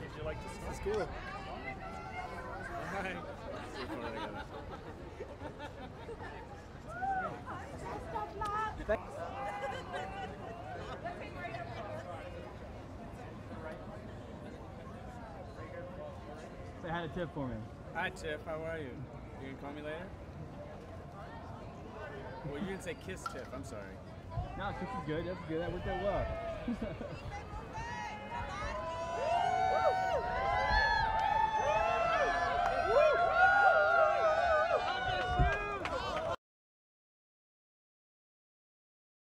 Yeah. Did you like the cool. Say hi to Tiff for me. Hi Tiff, how are you? You gonna call me later? Well, you didn't say kiss Tiff. I'm sorry. No, Tiff is good. That's good. That worked out well.